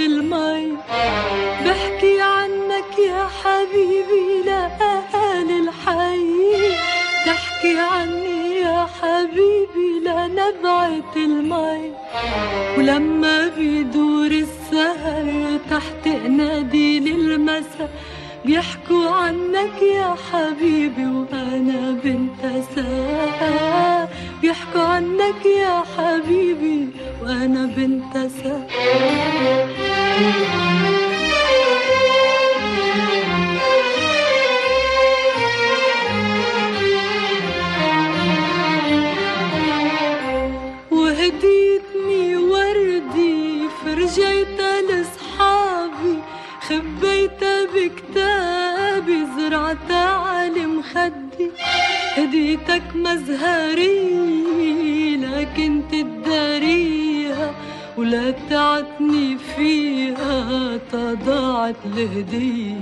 المي. بحكي عنك يا حبيبي لأهالي الحي. تحكي عني يا حبيبي لنبعة المي. ولما بيدور السهر تحت نادي المساء بيحكوا عنك يا حبيبي وأنا بنت ساعة بيحكوا عنك يا حبيبي وأنا بنت ساعة وهديتني وردي فرجيتها لصحابي خبيتها بكتابي زرعتها على مخدي هديتك مزهري لكن تداريها ولا تعتني فيها تضاعت الهدية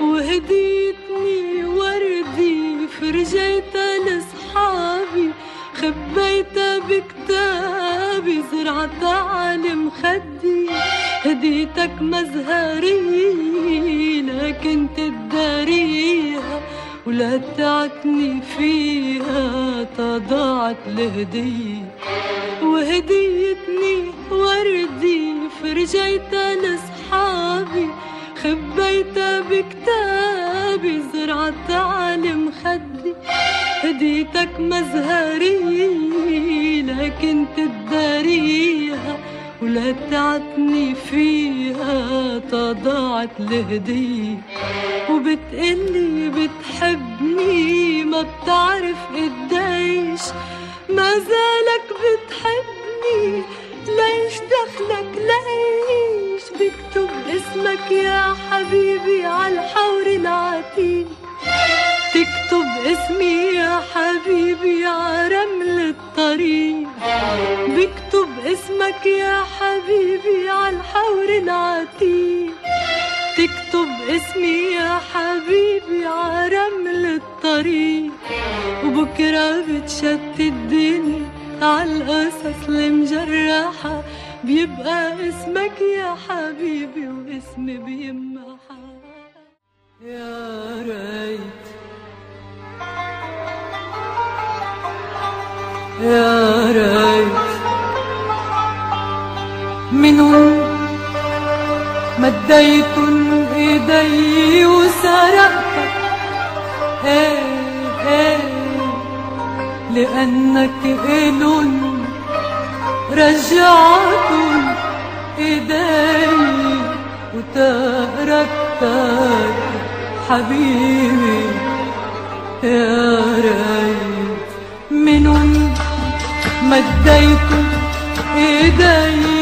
وهديتني وردي فرجيتها لصحابي خبيتها بكتابي زرعتها على مخدي هديتك مزهري لكن تداريها ولا تعتني فيها تضاعت الهدية وهديتني وردي فرجيتها لصحابي خبيتها بكتابي زرعتها على مخدي هديتك مزهري لكن تداريها. ولا فيها تضاعت الهدية وبتقلي بتحبني ما بتعرف قديش. ما زالك بتحبني ليش دخلك ليش بكتب اسمك يا حبيبي عالحور العتيق. تكتب اسمي يا حبيبي عرمل الطريق. بكتب اسمك يا حبيبي عالحور العتيق تكتب اسمي يا حبيبي عرمل الطريق. وبكرة بتشتت الدنيا عالقصص المجرحة بيبقى اسمك يا حبيبي واسمي بيمحى. يا ريت. يا ريت. منهم مديت ايدي وسرقتك إيه إيه لانك الن رجعت ايدي وتركتك حبيبي. يا ريت منن مديت ايدي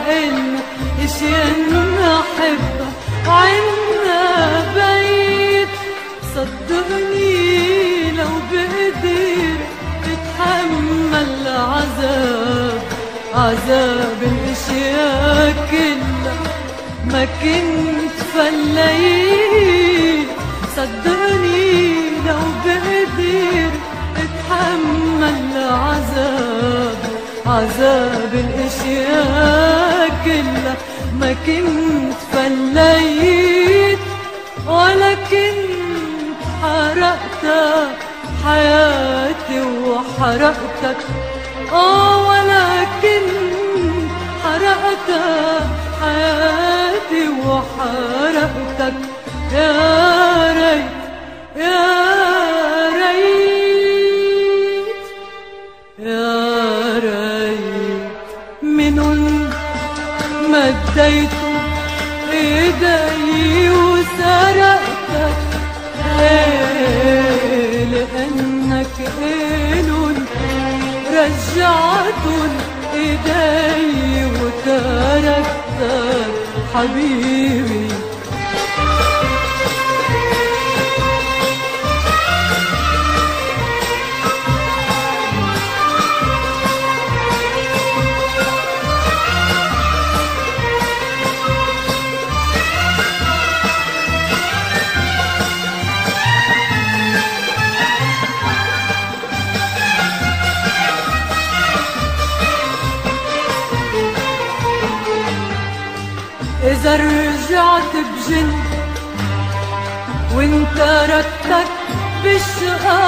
نرجع إلنا اشياء نحبها وعنا بيت صدقني لو بقدر اتحمل عذاب عذاب الأشياء كلها. ما كنت فليت صدقني لو بقدر اتحمل عذاب عذاب الأشياء كلها ما كنت فليت ولا كنت حرقتك حياتي وحرقتك آه ولكن حرقتك حياتي وحرقتك يا ريت يا حبيبي. بجن وانت ركتك بالشقاء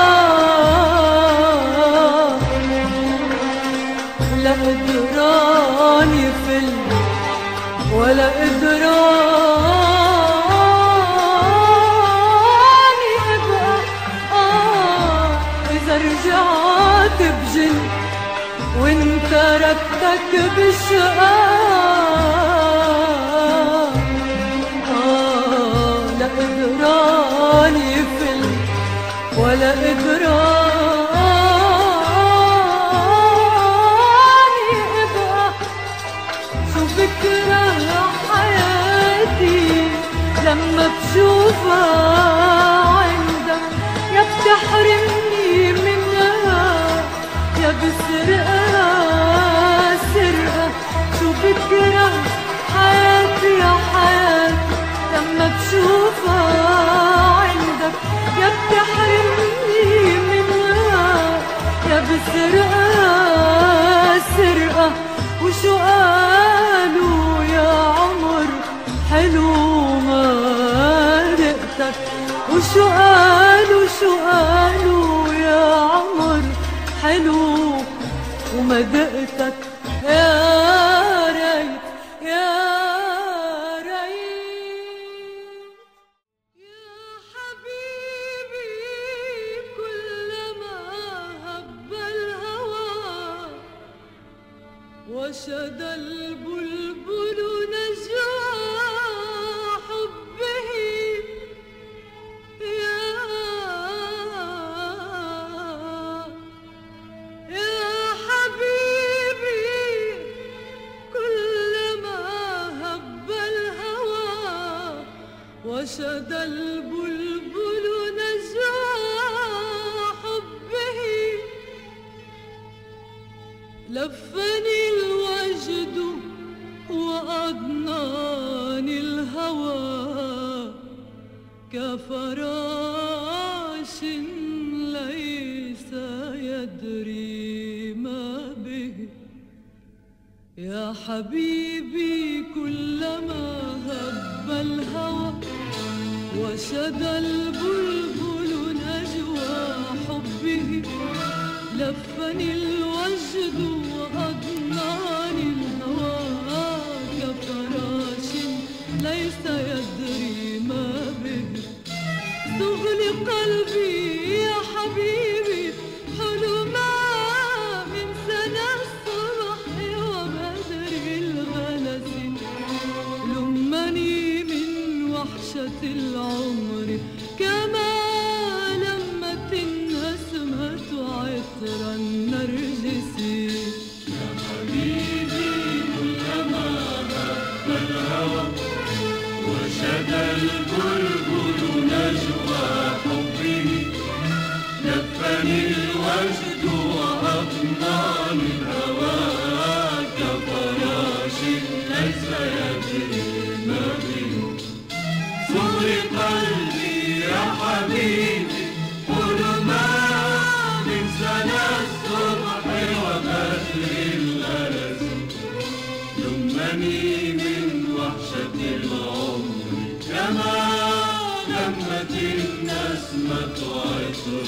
لا قدراني فل ولا قدراني ابقى آه إذا رجعت بجن وانت ركتك بالشقاء ولا قدراني ابقى شو بكره حياتي لما بشوفها وما دقتك يا ريت يا ريت. يا حبيبي كلما هب الهوى وشد البلبل لمت النسمة عطر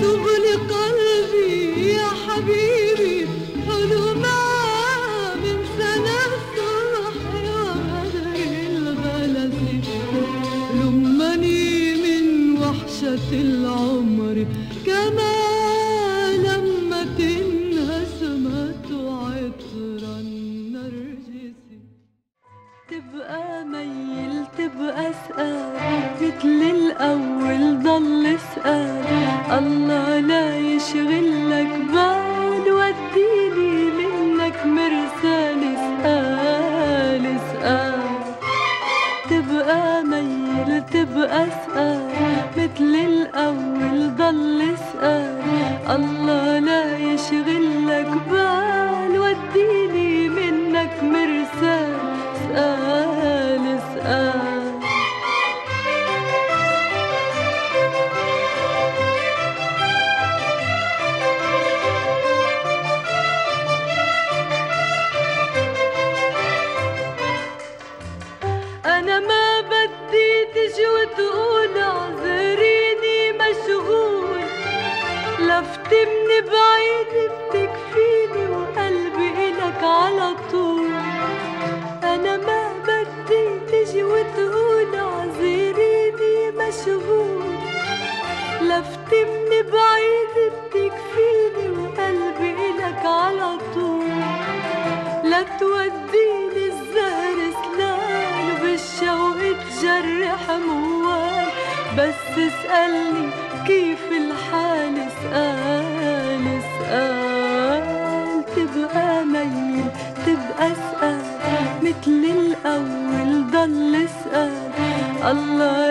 سبل قلبي Allah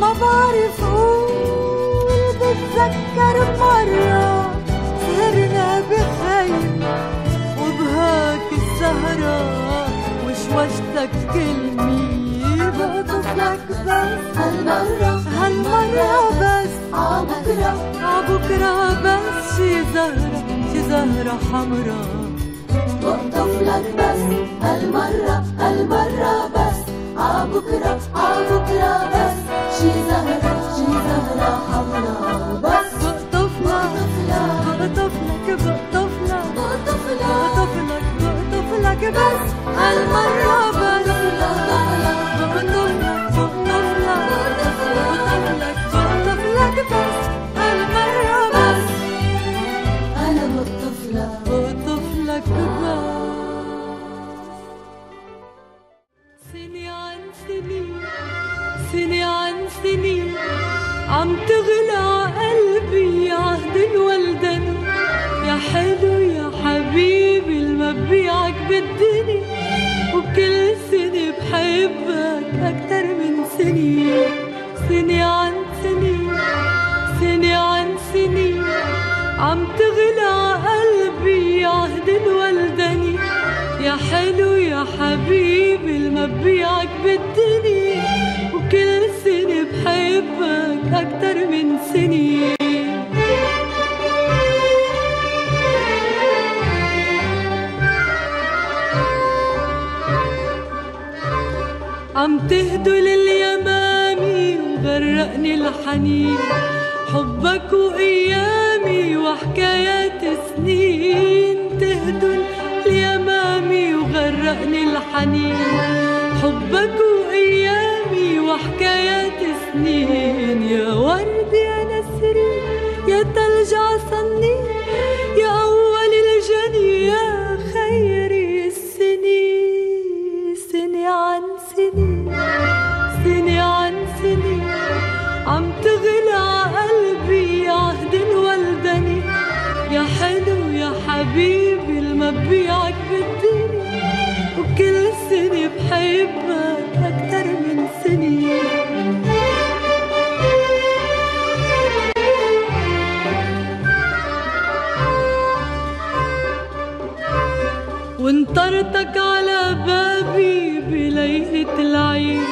ما بعرف قول بتذكر مرة سهرنا بخيمة وبهاك السهرة وشوشتك كلمة بقطفلك بس. هالمرة. هالمرة بس. عبكرة عبكرة بس. شي زهرة شي زهرة حمرا بطفلك بس. هالمرة هالمرة بس. عبكرة عبكرة بس شي زهرة شي زهرة حمرا بقطفلك بقطفلك بقطفلك بس هالمرة بس يا حلو يا حبيبي المبيعك بالدنيا وكل سنة بحبك أكتر من سنين سنة عن سنين سنة عن سنين عم تغلى قلبي عهد الولدني. يا حلو يا حبيبي المبيعك بالدنيا وكل سنة بحبك أكتر من سنين عم تهدوا لليمامي وغرقني الحنين. حبك وأيامي وحكايات سنين. تهدوا اليمامي وغرقني الحنين. حبك وأيامي وحكايات سنين. يا ورد يا نسرين يا تلج عصني. زارتك على بابي بليلة العيد.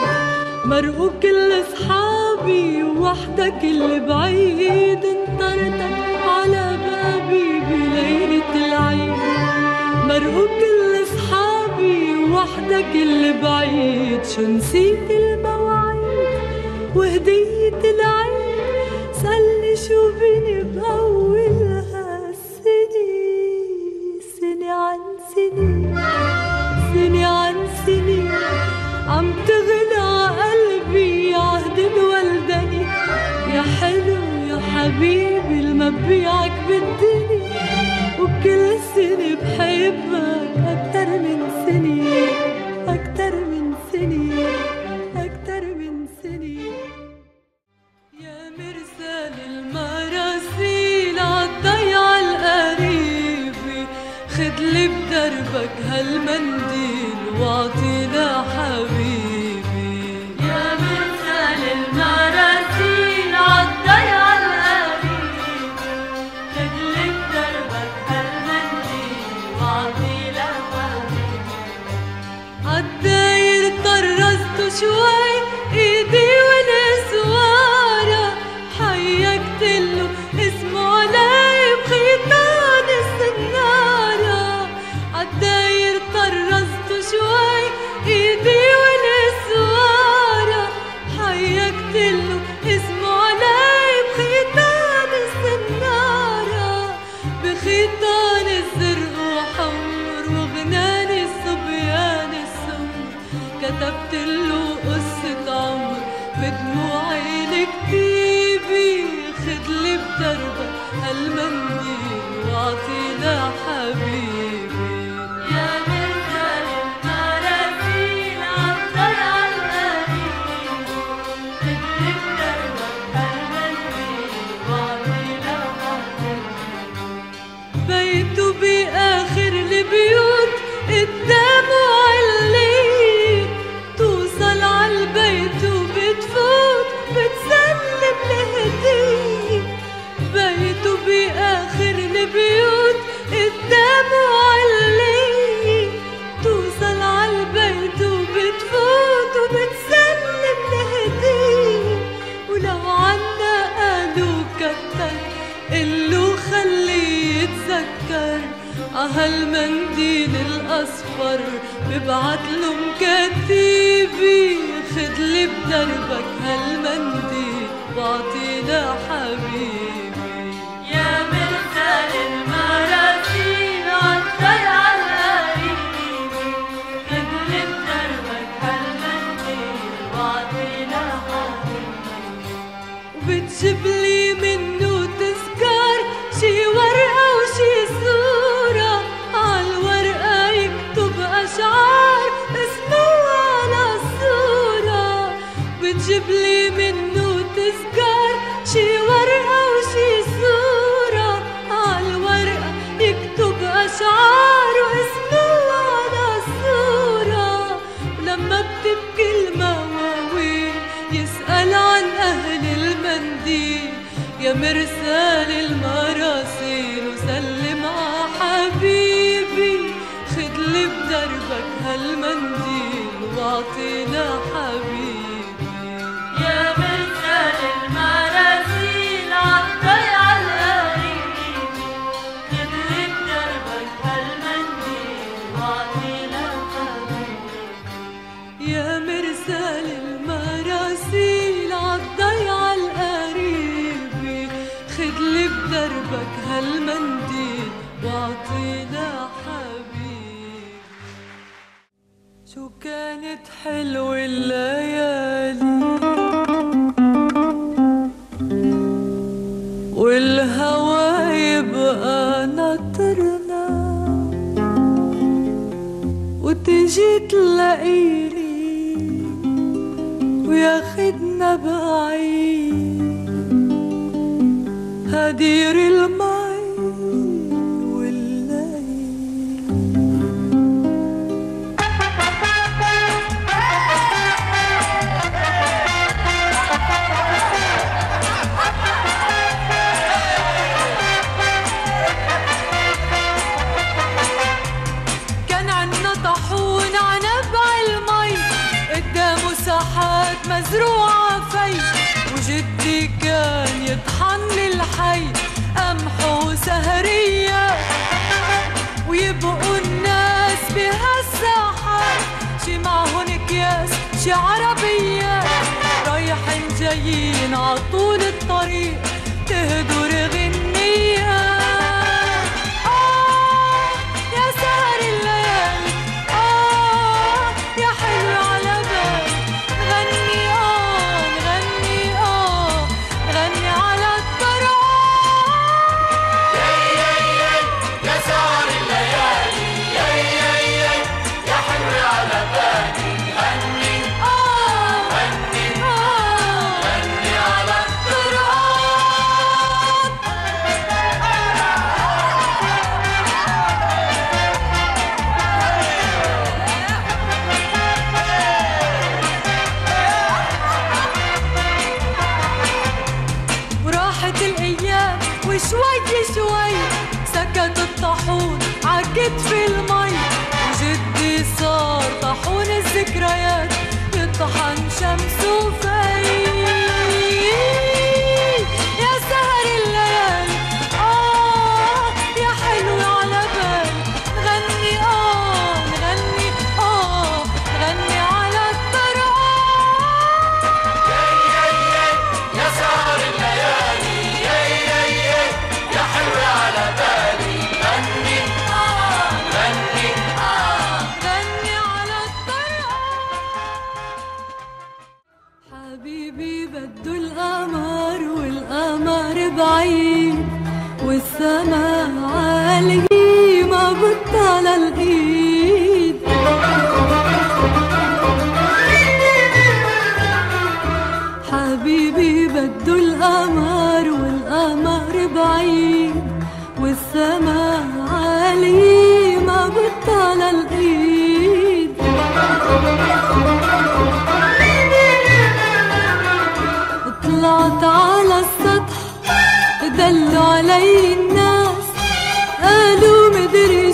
مرقوا كل صحابي وحدك اللي بعيد انطرتك على بابي بليلة العيد. مرقوا كل صحابي وحدك اللي بعيد شو نسيت المواعيد وهدية العيد؟ سألني شو بيني بأول بيعك بالدنيا وكل سنة بحبك أكتر من سنين. ابعت له جيبك هالمنديل واعطينا حبيب. شو كانت حلوة الليالي؟ والهوى يبقى ناطرنا. وتجي تلاقيني وياخدنا بعيد dir il mare alto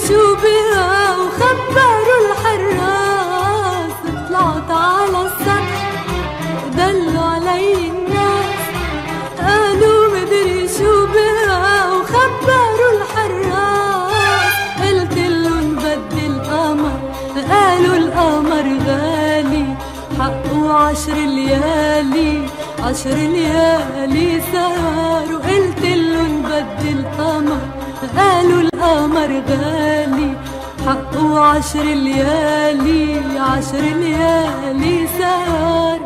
شو بها وخبروا الحراس طلعت على السطح دلوا علي الناس. قالوا مدري شو بها وخبروا الحراس. قلت لهم بدي القمر قالوا القمر غالي. حقه عشر ليالي عشر ليالي سهر. وقلت لهم بدي القمر قالوا القمر غالي حقه عشر ليالي عشر ليالي سهر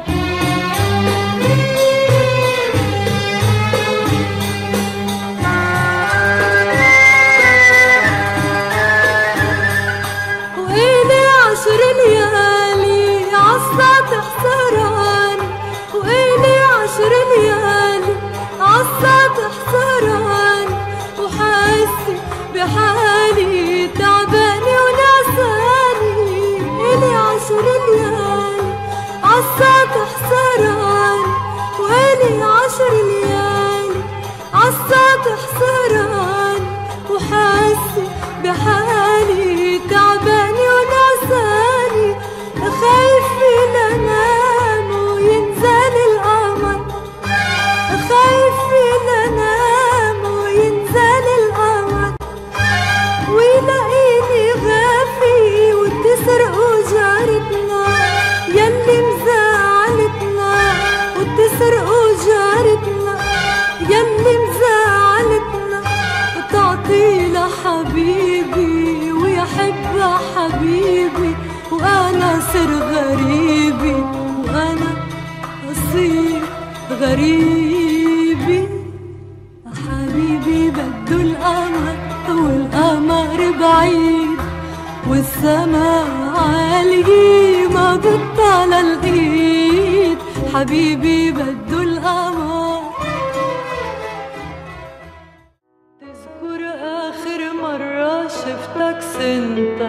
شفتكش انت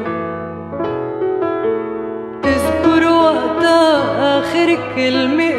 تذكر وقتها آخر كلمة.